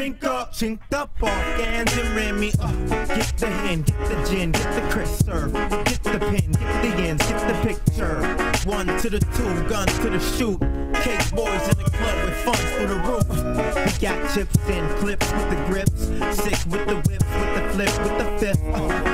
Chinked up off cans and ran me up. get the hand, get the gin, get the crisp serve. Get the pin, get the ends, get the picture. One to the two, guns to the shoot. Cake boys in the club with funds through the roof. We got chips and clips with the grips. Sick with the whips, with the flip, with the fifth. Uh,